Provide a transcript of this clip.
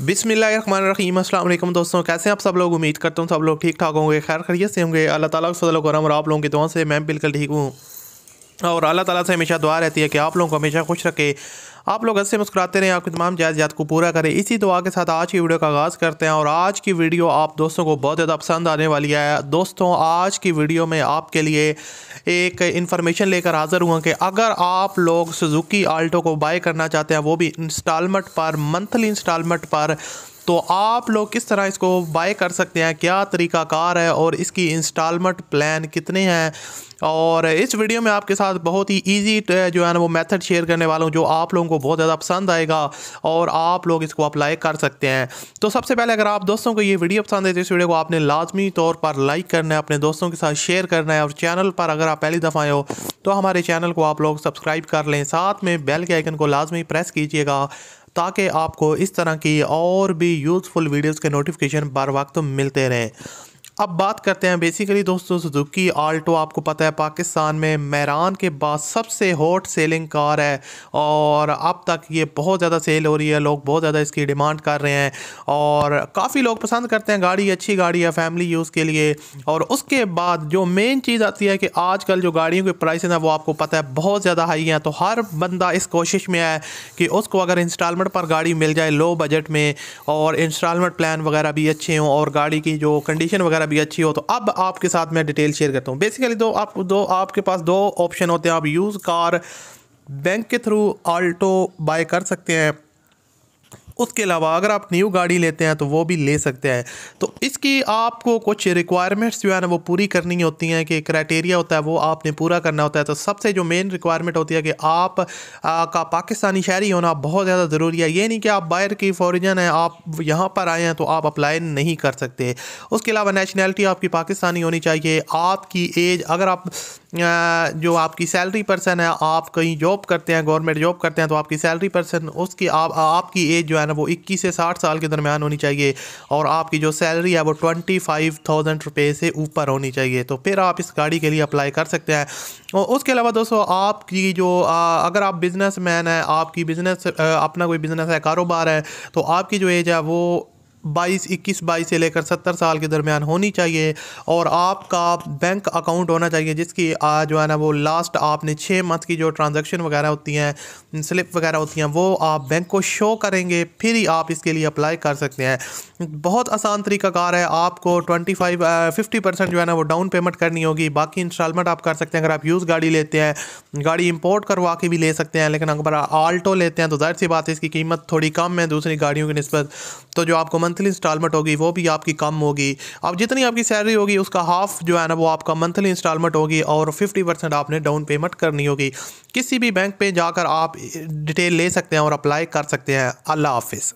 बिसमीम अल्लाम दोस्तों, कैसे हैं आप सब लोग? उम्मीद करता हूँ सब लोग ठीक ठाक होंगे खैर खरीत से होंगे। अल्लाह ताला के फजल करम और आप लोगों की दुआ से मैं बिल्कुल ठीक हूँ। और अल्लाह ताला से हमेशा दुआ रहती है कि आप लोगों को हमेशा खुश रखे। आप लोग हँसते मुस्कुराते रहें, आपकी तमाम जायज़ याद को पूरा करें। इसी दुआ के साथ आज की वीडियो का आगाज़ करते हैं और आज की वीडियो आप दोस्तों को बहुत ज़्यादा पसंद आने वाली है। दोस्तों, आज की वीडियो में आपके लिए एक इन्फॉर्मेशन लेकर हाज़िर हुआ कि अगर आप लोग सुजुकी आल्टो को बाय करना चाहते हैं, वो भी इंस्टॉलमेंट पर मंथली इंस्टॉलमेंट पर तो आप लोग किस तरह इसको बाय कर सकते हैं? क्या तरीका कार है? और इसकी इंस्टॉलमेंट प्लान कितने हैं? और इस वीडियो में आपके साथ बहुत ही इजी जो है ना, वो मेथड शेयर करने वाला हूँ, जो आप लोगों को बहुत ज़्यादा पसंद आएगा और आप लोग इसको अप्लाई कर सकते हैं। तो सबसे पहले अगर आप दोस्तों को ये वीडियो पसंद है तो इस वीडियो को आपने लाजमी तौर पर लाइक करना है, अपने दोस्तों के साथ शेयर करना है, और चैनल पर अगर आप पहली दफ़ा आए हो तो हमारे चैनल को आप लोग सब्सक्राइब कर लें। साथ में बेल के आइकन को लाजमी प्रेस कीजिएगा। ताकि आपको इस तरह की और भी यूज़फुल वीडियोस के नोटिफिकेशन बर वक्त मिलते रहें। अब बात करते हैं बेसिकली दोस्तों सुजुकी आल्टो आपको पता है पाकिस्तान में मैरान के बाद सबसे हॉट सेलिंग कार है और अब तक ये बहुत ज़्यादा सेल हो रही है, लोग बहुत ज़्यादा इसकी डिमांड कर रहे हैं और काफ़ी लोग पसंद करते हैं गाड़ी, अच्छी गाड़ी है फैमिली यूज़ के लिए और उसके बाद जो मेन चीज़ आती है कि आजकल जो गाड़ियों के प्राइस हैं वो आपको पता है बहुत ज़्यादा हाई हैं तो हर बंदा इस कोशिश में है कि उसको अगर इंस्टॉलमेंट पर गाड़ी मिल जाए लो बजट में और इंस्टॉलमेंट प्लान वगैरह भी अच्छे हों और गाड़ी की जो कंडीशन वगैरह भी अच्छी हो तो अब आपके साथ मैं डिटेल शेयर करता हूँ। बेसिकली दो आप, दो आपके पास दो ऑप्शन होते हैं। आप यूज़ कार बैंक के थ्रू आल्टो बाय कर सकते हैं। उसके अलावा अगर आप न्यू गाड़ी लेते हैं तो वो भी ले सकते हैं। तो इसकी आपको कुछ रिक्वायरमेंट्स जो है ना वो पूरी करनी होती हैं कि क्राइटेरिया होता है वो आपने पूरा करना होता है। तो सबसे जो मेन रिक्वायरमेंट होती है कि आप आ, का पाकिस्तानी शहरी होना बहुत ज़्यादा ज़रूरी है। ये नहीं कि आप बाहर की फॉरिजन है आप यहाँ पर आए हैं तो आप अप्लाई नहीं कर सकते। उसके अलावा नेशनैलिटी आपकी पाकिस्तानी होनी चाहिए। आपकी एज अगर आप जो आपकी सैलरी पर्सन है आप कहीं जॉब करते हैं गवर्नमेंट जॉब करते हैं तो आपकी सैलरी पर्सन उसकी आप आपकी एज जो है ना वो 21 से 60 साल के दरमियान होनी चाहिए और आपकी जो सैलरी है वो ट्वेंटी फाइव थाउज़ेंड रुपये से ऊपर होनी चाहिए। तो फिर आप इस गाड़ी के लिए अप्लाई कर सकते हैं। और उसके अलावा दोस्तों आपकी जो आ, अगर आप बिज़नेस मैन है आपकी बिज़नेस अपना कोई बिज़नेस है कारोबार है तो आपकी जो एज है वो बाईस, इक्कीस, बाईस से लेकर सत्तर साल के दरमियान होनी चाहिए और आपका बैंक अकाउंट होना चाहिए, जिसकी आज जो है ना वो लास्ट आपने छः मंथ की जो ट्रांजेक्शन वगैरह होती हैं स्लिप वगैरह होती हैं, वो आप बैंक को शो करेंगे, फिर ही आप इसके लिए अप्लाई कर सकते हैं। बहुत आसान तरीका कार है, आपको ट्वेंटी फाइव फिफ्टी परसेंट जो है ना वो डाउन पेमेंट करनी होगी, बाकी इंस्टॉलमेंट आप कर सकते हैं, अगर आप यूज़ गाड़ी लेते हैं, गाड़ी इंपोर्ट करवा के भी ले सकते हैं, लेकिन अगर आल्टो लेते हैं तो ज़ाहिर सी बात है इसकी कीमत थोड़ी कम है दूसरी गाड़ियों की नस्बत तो जो आपको मंथली इंस्टॉलमेंट होगी, वो भी आपकी कम होगी। अब जितनी आपकी सैलरी होगी, उसका हाफ़ जो है ना, वो आपका मंथली इंस्टॉलमेंट होगी और फिफ्टी परसेंट आपने डाउन पेमेंट करनी होगी। किसी भी बैंक पे जाकर आप डिटेल ले सकते हैं और अप्लाई कर सकते हैं। अल्लाह हाफिज़।